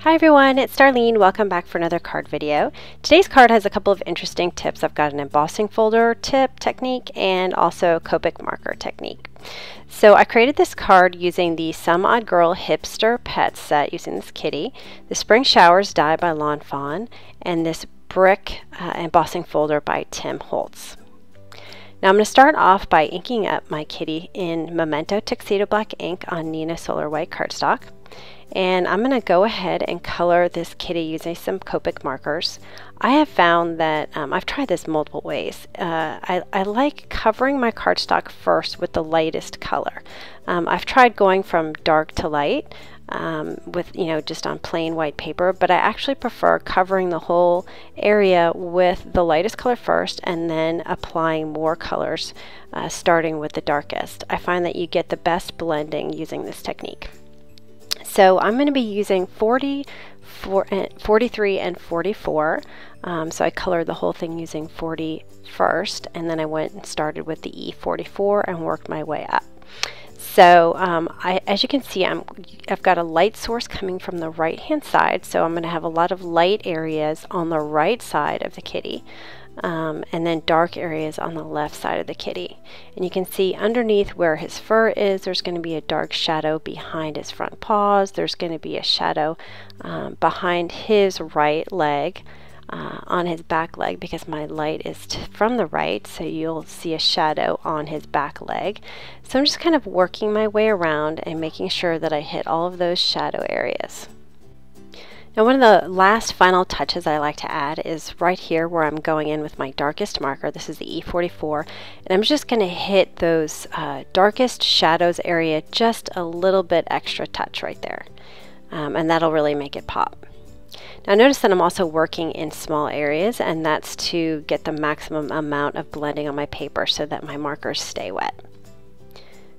Hi everyone, it's Darlene. Welcome back for another card video. Today's card has a couple of interesting tips. I've got an embossing folder tip technique and also a Copic marker technique. So I created this card using the Some Odd Girl Hipster Pet set using this kitty, the Spring Showers die by Lawn Fawn, and this brick uh, embossing folder by Tim Holtz. Now I'm going to start off by inking up my kitty in Memento Tuxedo Black ink on Neenah Solar White cardstock. And I'm going to go ahead and color this kitty using some Copic markers. I have found that, um, I've tried this multiple ways. Uh, I, I, like covering my cardstock first with the lightest color. Um, I've tried going from dark to light um, with, you know, just on plain white paper, but I actually prefer covering the whole area with the lightest color first and then applying more colors uh, starting with the darkest. I find that you get the best blending using this technique. So I'm going to be using 40, 43 and 44. Um, so I colored the whole thing using 40 first, and then I went and started with the E44 and worked my way up. So um, I, as you can see, I'm, I've got a light source coming from the right hand side, so I'm going to have a lot of light areas on the right side of the kitty um, and then dark areas on the left side of the kitty. And you can see underneath where his fur is, there's going to be a dark shadow behind his front paws. There's going to be a shadow um, behind his right leg. Uh, on his back leg because my light is from the right so you'll see a shadow on his back leg so I'm just kind of working my way around and making sure that I hit all of those shadow areas. Now one of the last final touches I like to add is right here where I'm going in with my darkest marker. This is the E44 and I'm just going to hit those uh, darkest shadows area just a little bit extra touch right there um, and that'll really make it pop. Now notice that I'm also working in small areas and that's to get the maximum amount of blending on my paper so that my markers stay wet.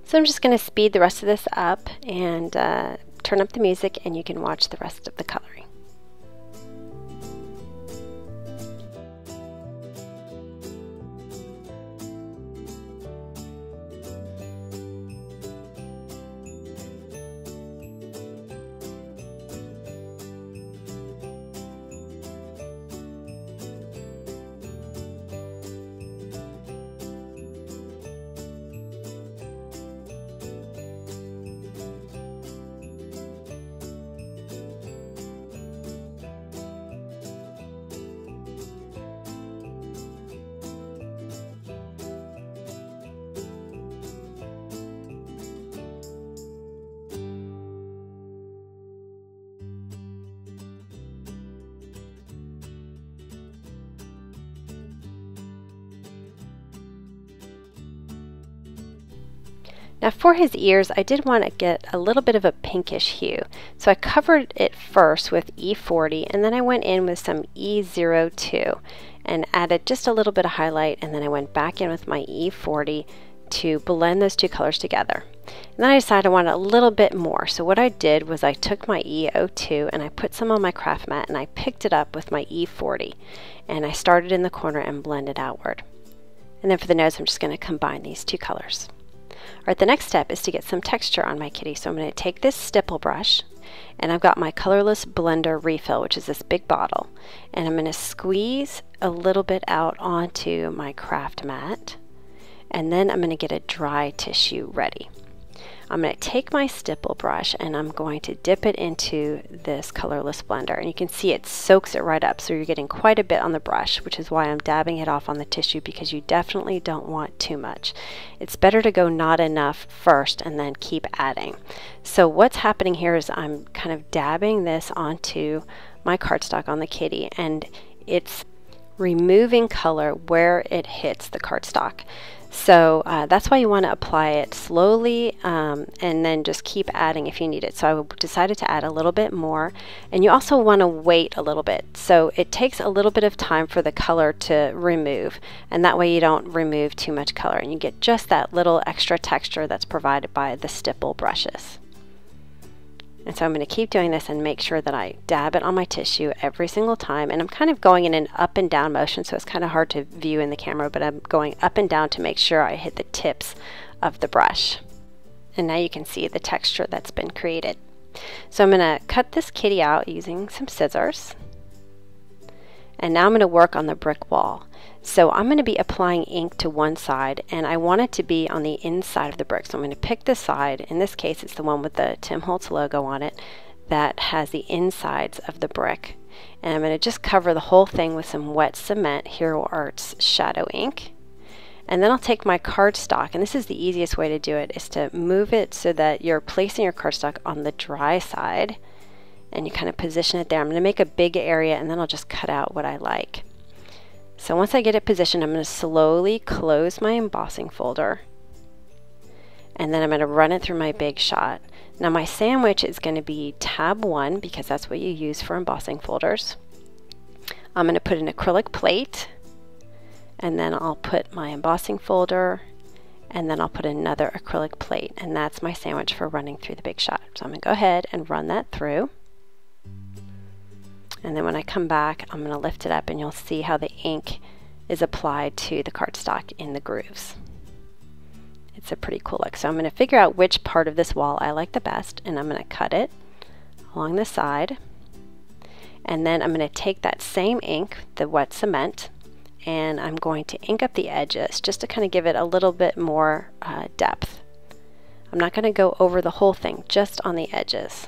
So I'm just going to speed the rest of this up and uh, turn up the music and you can watch the rest of the coloring. Now for his ears, I did want to get a little bit of a pinkish hue. So I covered it first with E40 and then I went in with some E02 and added just a little bit of highlight and then I went back in with my E40 to blend those two colors together. And then I decided I wanted a little bit more. So what I did was I took my E02 and I put some on my craft mat and I picked it up with my E40 and I started in the corner and blended outward. And then for the nose, I'm just going to combine these two colors. Alright, the next step is to get some texture on my kitty. So I'm going to take this stipple brush and I've got my colorless blender refill, which is this big bottle, and I'm going to squeeze a little bit out onto my craft mat and then I'm going to get a dry tissue ready. I'm going to take my stipple brush and I'm going to dip it into this colorless blender. And you can see it soaks it right up. So you're getting quite a bit on the brush, which is why I'm dabbing it off on the tissue because you definitely don't want too much. It's better to go not enough first and then keep adding. So what's happening here is I'm kind of dabbing this onto my cardstock on the kitty and it's removing color where it hits the cardstock. So uh, that's why you want to apply it slowly um, and then just keep adding if you need it. So I decided to add a little bit more and you also want to wait a little bit. So it takes a little bit of time for the color to remove and that way you don't remove too much color and you get just that little extra texture that's provided by the stipple brushes. And so I'm going to keep doing this and make sure that I dab it on my tissue every single time. And I'm kind of going in an up and down motion, so it's kind of hard to view in the camera, but I'm going up and down to make sure I hit the tips of the brush. And now you can see the texture that's been created. So I'm going to cut this kitty out using some scissors. And now I'm going to work on the brick wall. So I'm going to be applying ink to one side and I want it to be on the inside of the brick. So I'm going to pick the side, in this case it's the one with the Tim Holtz logo on it, that has the insides of the brick. And I'm going to just cover the whole thing with some wet cement Hero Arts shadow ink. And then I'll take my cardstock, and this is the easiest way to do it, is to move it so that you're placing your cardstock on the dry side and you kind of position it there. I'm going to make a big area and then I'll just cut out what I like. So once I get it positioned, I'm going to slowly close my embossing folder and then I'm going to run it through my big shot. Now my sandwich is going to be tab 1 because that's what you use for embossing folders. I'm going to put an acrylic plate and then I'll put my embossing folder and then I'll put another acrylic plate and that's my sandwich for running through the big shot. So I'm going to go ahead and run that through. And then when I come back, I'm going to lift it up and you'll see how the ink is applied to the cardstock in the grooves. It's a pretty cool look. So I'm going to figure out which part of this wall I like the best and I'm going to cut it along the side. And then I'm going to take that same ink, the wet cement, and I'm going to ink up the edges just to kind of give it a little bit more uh, depth. I'm not going to go over the whole thing, just on the edges.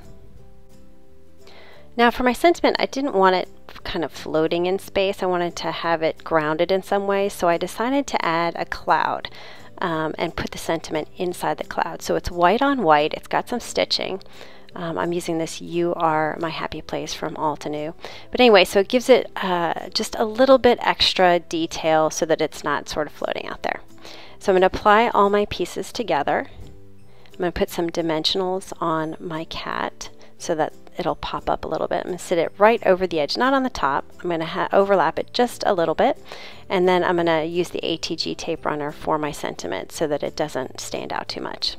Now for my sentiment, I didn't want it kind of floating in space. I wanted to have it grounded in some way, so I decided to add a cloud um, and put the sentiment inside the cloud. So it's white on white, it's got some stitching. Um, I'm using this You Are My Happy Place from Altenew. But anyway, so it gives it uh, just a little bit extra detail so that it's not sort of floating out there. So I'm going to apply all my pieces together. I'm going to put some dimensionals on my cat so that it'll pop up a little bit. I'm going to sit it right over the edge, not on the top. I'm going to overlap it just a little bit. And then I'm going to use the ATG tape runner for my sentiment so that it doesn't stand out too much.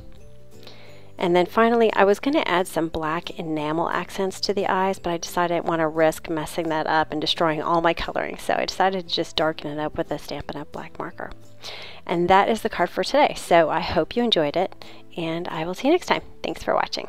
And then finally, I was going to add some black enamel accents to the eyes, but I decided I didn't want to risk messing that up and destroying all my coloring. So I decided to just darken it up with a Stampin' Up! black marker. And that is the card for today. So I hope you enjoyed it, and I will see you next time. Thanks for watching.